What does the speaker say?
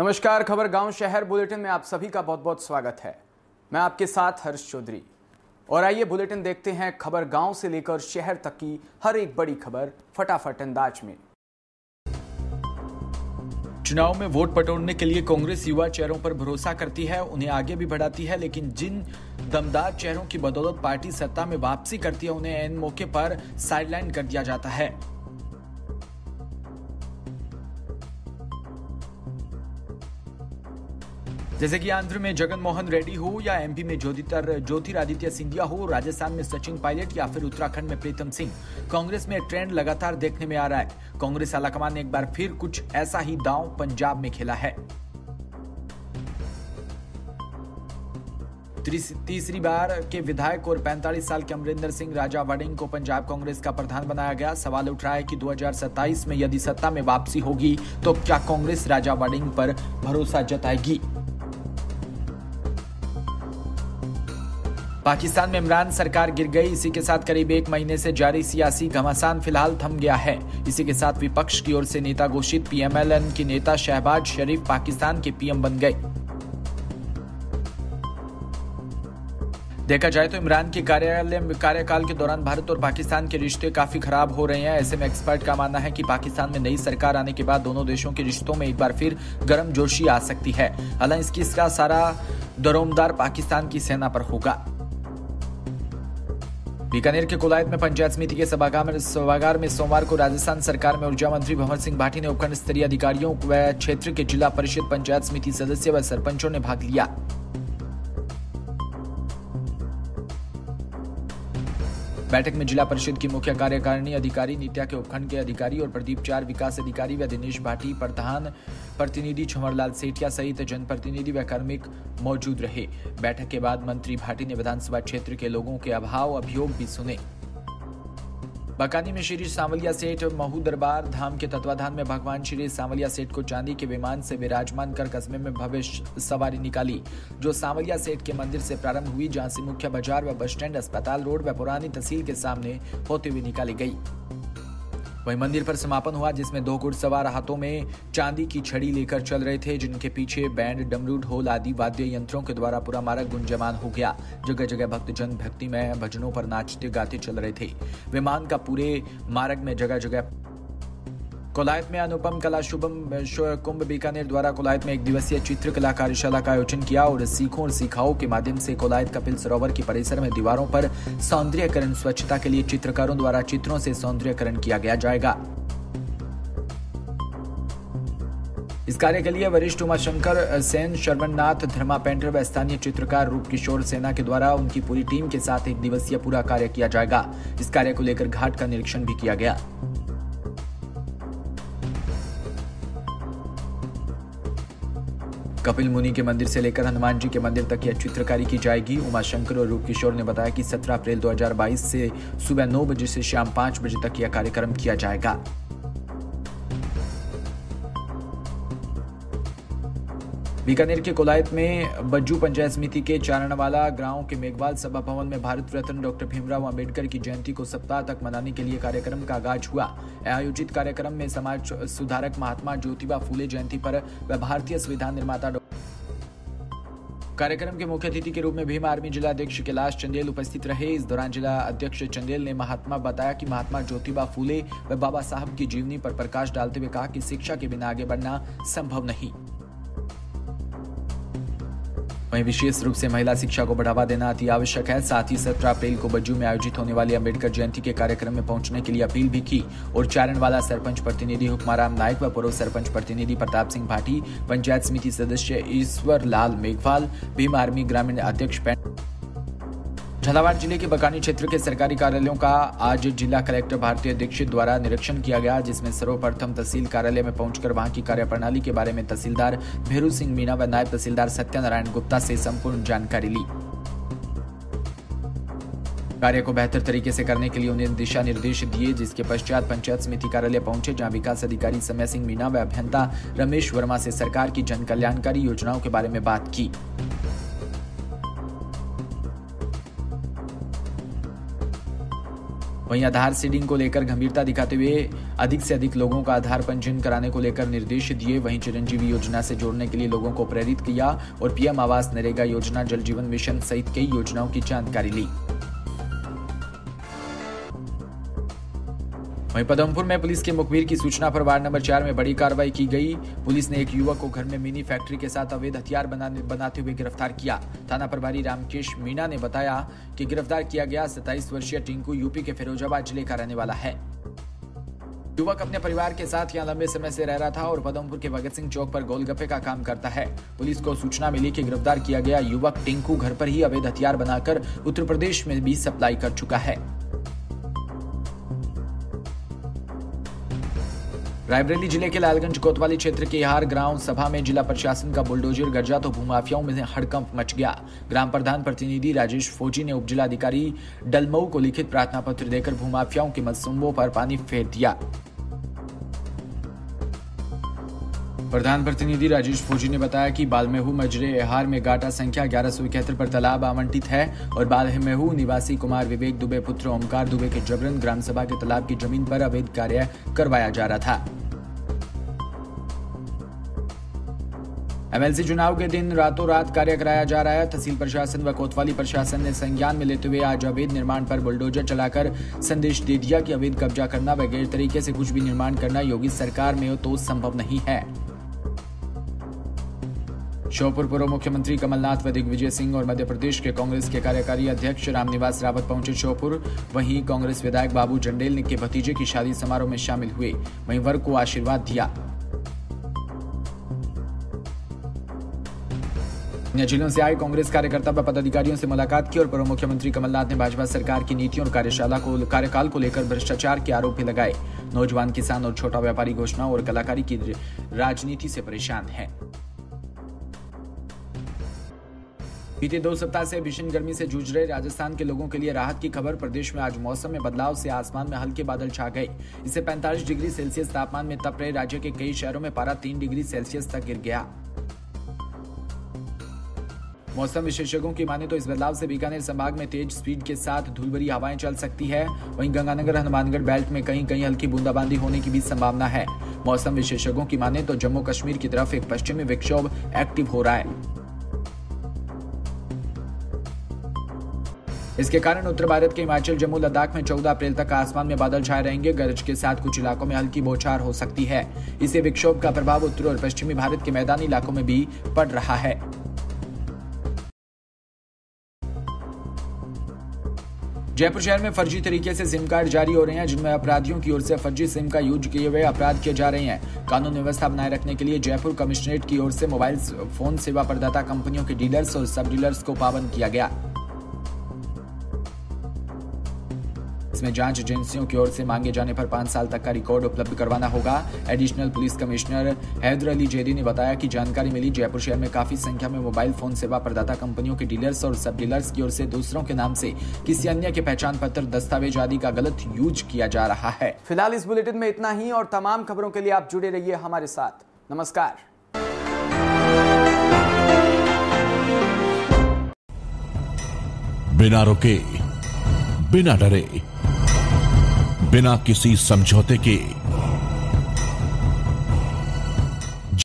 नमस्कार, खबर गाँव शहर बुलेटिन में आप सभी का बहुत बहुत स्वागत है। मैं आपके साथ हर्ष चौधरी। और आइए बुलेटिन देखते हैं खबर गाँव से लेकर शहर तक की हर एक बड़ी खबर फटाफट अंदाज में। चुनाव में वोट पटोरने के लिए कांग्रेस युवा चेहरों पर भरोसा करती है, उन्हें आगे भी बढ़ाती है, लेकिन जिन दमदार चेहरों की बदौलत पार्टी सत्ता में वापसी करती है, उन्हें एन मौके पर साइडलाइन कर दिया जाता है। जैसे कि आंध्र में जगन मोहन रेड्डी हो या एमपी में ज्योतितर, ज्योतिरादित्य सिंधिया हो, राजस्थान में सचिन पायलट या फिर उत्तराखंड में प्रीतम सिंह। कांग्रेस में ट्रेंड लगातार देखने में आ रहा है। कांग्रेस आलाकमान ने एक बार फिर कुछ ऐसा ही दांव पंजाब में खेला है। तीसरी बार के विधायक और 45 साल के अमरिंदर सिंह राजा वडिंग को पंजाब कांग्रेस का प्रधान बनाया गया। सवाल उठ रहा है कि 2027 में यदि सत्ता में वापसी होगी तो क्या कांग्रेस राजा वडिंग पर भरोसा जताएगी? पाकिस्तान में इमरान सरकार गिर गई, इसी के साथ करीब एक महीने से जारी सियासी घमासान फ़िलहाल थम गया है। इसी के साथ विपक्ष की ओर से नेता घोषित पीएमएलएन की नेता शहबाज शरीफ पाकिस्तान के पीएम बन गए। देखा जाए तो इमरान के कार्यालय, कार्यकाल के दौरान भारत और पाकिस्तान के रिश्ते काफ़ी खराब हो रहे हैं। ऐसे में एक्सपर्ट का मानना है कि पाकिस्तान में नई सरकार आने के बाद दोनों देशों के रिश्तों में एक बार फिर गर्म जोशी आ सकती है। हालाँकि इसका सारा दरोमदार पाकिस्तान की सेना पर होगा। बीकानेर के कोलायत में पंचायत समिति के सभागार में सभागार में सोमवार को राजस्थान सरकार में ऊर्जा मंत्री भंवर सिंह भाटी ने उपखंड स्तरीय अधिकारियों व क्षेत्र के जिला परिषद पंचायत समिति सदस्य व सरपंचों ने भाग लिया। बैठक में जिला परिषद की मुख्य कार्यकारिणी अधिकारी नित्या के उपखंड के अधिकारी और प्रदीप चार विकास अधिकारी व दिनेश भाटी प्रधान प्रतिनिधि छमरलाल सेठिया सहित जनप्रतिनिधि व कार्मिक मौजूद रहे। बैठक के बाद मंत्री भाटी ने विधानसभा क्षेत्र के लोगों के अभाव, अभियोग भी सुने। बकानी में श्री सांवलिया सेठ महू दरबार धाम के तत्वाधान में भगवान श्री सांवलिया सेठ को चांदी के विमान से विराजमान कर कस्बे में भविष्य सवारी निकाली, जो सांवलिया सेठ के मंदिर से प्रारंभ हुई, जहाँ से मुख्य बाज़ार व बस स्टैंड, अस्पताल, रोड व पुरानी तहसील के सामने होते हुए निकाली गई। वहीं मंदिर पर समापन हुआ, जिसमें दो घुड़सवार हाथों में चांदी की छड़ी लेकर चल रहे थे, जिनके पीछे बैंड डमरू ढोल आदि वाद्य यंत्रों के द्वारा पूरा मार्ग गुंजमान हो गया। जगह जगह भक्तजन भक्ति में भजनों पर नाचते गाते चल रहे थे। विमान का पूरे मार्ग में जगह जगह कोलायत में अनुपम कला शुभम कुंभ, बीकानेर द्वारा कोलायत में एक दिवसीय चित्रकला कार्यशाला का आयोजन किया और सीखों और सिखाओं के माध्यम से कोलायत कपिल सरोवर के परिसर में दीवारों पर सौंदर्यकरण, स्वच्छता के लिए चित्रकारों द्वारा चित्रों से सौंदर्यकरण किया गया जाएगा। इस कार्य के लिए वरिष्ठ उमाशंकर सेन, शर्वणनाथ, धर्मा पेंटर व स्थानीय चित्रकार रूप किशोर सेना के द्वारा उनकी पूरी टीम के साथ एक दिवसीय पूरा कार्य किया जाएगा। इस कार्य को लेकर घाट का निरीक्षण भी किया गया। कपिल मुनि के मंदिर से लेकर हनुमान जी के मंदिर तक यह चित्रकारी की जाएगी। उमा शंकर और रूप किशोर ने बताया कि 17 अप्रैल 2022 से सुबह नौ बजे से शाम पाँच बजे तक यह कार्यक्रम किया जाएगा। बीकानेर के कोलायत में बज्जू पंचायत समिति के चारणवाला गाँव के मेघवाल सभा भवन में भारत रत्न डॉक्टर भीमराव अंबेडकर की जयंती को सप्ताह तक मनाने के लिए कार्यक्रम का आगाज़ हुआ। आयोजित कार्यक्रम में समाज सुधारक महात्मा ज्योतिबा फूले जयंती पर व भारतीय संविधान निर्माता कार्यक्रम के मुख्य अतिथि के रूप में भीम आर्मी जिला अध्यक्ष कैलाश चंदेल उपस्थित रहे। इस दौरान जिला अध्यक्ष चंदेल ने महात्मा बताया कि महात्मा ज्योतिबा फूले व बाबा साहब की जीवनी पर प्रकाश डालते हुए कहा कि शिक्षा के बिना आगे बढ़ना संभव नहीं। वहीं विशेष रूप से महिला शिक्षा को बढ़ावा देना अति आवश्यक है। साथ ही सत्रह अप्रैल को बज्जू में आयोजित होने वाली अंबेडकर जयंती के कार्यक्रम में पहुँचने के लिए अपील भी की और चारण वाला सरपंच प्रतिनिधि हुक्माराम नायक व पूर्व सरपंच प्रतिनिधि प्रताप सिंह भाटी, पंचायत समिति सदस्य ईश्वर लाल मेघवाल, भीम आर्मी ग्रामीण अध्यक्ष झालावाड़ ज़िले के बकानी क्षेत्र के सरकारी कार्यालयों का आज जिला कलेक्टर भारतीय दीक्षित द्वारा निरीक्षण किया गया, जिसमें सर्वप्रथम तहसील कार्यालय में पहुंचकर वहाँ की कार्यप्रणाली के बारे में तहसीलदार भेरू सिंह मीना व नायब तहसीलदार सत्यनारायण गुप्ता से संपूर्ण जानकारी ली। कार्य को बेहतर तरीके से करने के लिए उन्हें दिशा निर्देश दिए, जिसके पश्चात पंचायत समिति कार्यालय पहुँचे, जहाँ विकास अधिकारी समय सिंह मीना व अभियंता रमेश वर्मा से सरकार की जन कल्याणकारी योजनाओं के बारे में बात की। वहीं आधार सीडिंग को लेकर गंभीरता दिखाते हुए अधिक से अधिक लोगों का आधार पंजीयन कराने को लेकर निर्देश दिए। वहीं चिरंजीवी योजना से जोड़ने के लिए लोगों को प्रेरित किया और पीएम आवास नरेगा योजना, जल जीवन मिशन सहित कई योजनाओं की जानकारी ली। वहीं पदमपुर में पुलिस के मुखबिर की सूचना पर वार्ड नंबर चार में बड़ी कार्रवाई की गई। पुलिस ने एक युवक को घर में मिनी फैक्ट्री के साथ अवैध हथियार बनाते हुए गिरफ़्तार किया। थाना प्रभारी रामकेश मीणा ने बताया कि गिरफ़्तार किया गया सत्ताईस वर्षीय टिंकू यूपी के फिरोजाबाद ज़िले का रहने वाला है। युवक अपने परिवार के साथ यहाँ लंबे समय से रह रहा था और पदमपुर के भगत सिंह चौक पर गोलगप्पे का काम करता है। पुलिस को सूचना मिली कि गिरफ़्तार किया गया युवक टिंकू घर पर ही अवैध हथियार बनाकर उत्तर प्रदेश में भी सप्लाई कर चुका है। रायबरेली ज़िले के लालगंज कोतवाली क्षेत्र के हार ग्राम सभा में जिला प्रशासन का बुलडोजर गरजा तो भूमाफियाओं में हड़कंप मच गया। ग्राम प्रधान प्रतिनिधि राजेश फौजी ने उपजिलाधिकारी डलमऊ को लिखित प्रार्थना पत्र देकर भूमाफियाओं के मनसूबों पर पानी फेर दिया। प्रधान प्रतिनिधि राजेश फौजी ने बताया कि बालमेहू मजरे एहार में गाटा संख्या ग्यारह सौ इकहत्तर पर तालाब आवंटित है और बालमेहू निवासी कुमार विवेक दुबे पुत्र ओमकार दुबे के जबरन ग्राम सभा के तालाब की ज़मीन पर अवैध कार्य करवाया जा रहा था। एमएलसी चुनाव के दिन रातों रात कार्य कराया जा रहा है। तहसील प्रशासन व कोतवाली प्रशासन ने संज्ञान में लेते हुए आज अवैध निर्माण पर बुलडोजर चलाकर संदेश दे दिया कि अवैध कब्जा करना व गैर तरीके से कुछ भी निर्माण करना योगी सरकार में हो तो संभव नहीं है। श्योपुर पूर्व मुख्यमंत्री कमलनाथ व दिग्विजय सिंह और मध्य प्रदेश के कांग्रेस के कार्यकारी अध्यक्ष रामनिवास रावत पहुँचे श्योपुर वहीं कांग्रेस विधायक बाबू चंडेल के भतीजे की शादी समारोह में शामिल हुए। वहीं वर्ग को आशीर्वाद दिया। जिलों से आए कांग्रेस कार्यकर्ता व पदाधिकारियों से मुलाकात की और पूर्व मुख्यमंत्री कमलनाथ ने भाजपा सरकार की नीतियों और कार्यशाला को, कार्यकाल को लेकर भ्रष्टाचार के आरोप भी लगाए। नौजवान किसान और छोटा व्यापारी घोषणाओं और कलाकारी की राजनीति से परेशान है। बीते दो सप्ताह से भीषण गर्मी से जूझ रहे राजस्थान के लोगों के लिए राहत की खबर, प्रदेश में आज मौसम में बदलाव से आसमान में हल्के बादल छा गए। इससे 45 डिग्री सेल्सियस तापमान में तप रहे राज्य के कई शहरों में पारा तीन डिग्री सेल्सियस तक गिर गया। मौसम विशेषज्ञों की माने तो इस बदलाव से बीकानेर संभाग में तेज स्पीड के साथ धूलभरी हवाएँ चल सकती है। वहीं गंगानगर, हनुमानगढ़ बेल्ट में कहीं कहीं हल्की बूंदाबांदी होने की भी संभावना है। मौसम विशेषज्ञों की माने तो जम्मू कश्मीर की तरफ़ एक पश्चिमी विक्षोभ एक्टिव हो रहा है। इसके कारण उत्तर भारत के हिमाचल, जम्मू, लद्दाख में 14 अप्रैल तक आसमान में बादल छाए रहेंगे। गरज के साथ कुछ इलाकों में हल्की बौछार हो सकती है। इसे विक्षोभ का प्रभाव उत्तर और पश्चिमी भारत के मैदानी इलाकों में भी पड़ रहा है। जयपुर शहर में फर्जी तरीके से सिम कार्ड जारी हो रहे हैं, जिनमें अपराधियों की ओर से फर्जी सिम का यूज़ किए हुए अपराध किए जा रहे हैं। कानून व्यवस्था बनाए रखने के लिए जयपुर कमिश्नरेट की ओर से मोबाइल फ़ोन सेवा प्रदाता कंपनियों के डीलर्स और सब डीलर्स को पाबंद किया गया। इसमें जाँच एजेंसियों की ओर से मांगे जाने पर पाँच साल तक का रिकॉर्ड उपलब्ध करवाना होगा। Additional police commissioner Haider Ali Zaidi ने बताया कि जानकारी मिली जयपुर शहर में काफ़ी संख्या में मोबाइल फ़ोन सेवा प्रदाता कंपनियों के डीलर्स और सब डीलर्स की ओर से दूसरों के नाम से किसी अन्य के पहचान पत्र दस्तावेज़ आदि का गलत यूज़ किया जा रहा है। फ़िलहाल इस बुलेटिन में इतना ही और तमाम खबरों के लिए आप जुड़े रहिए हमारे साथ। नमस्कार। बिना रुके बिना डरे। बिना किसी समझौते के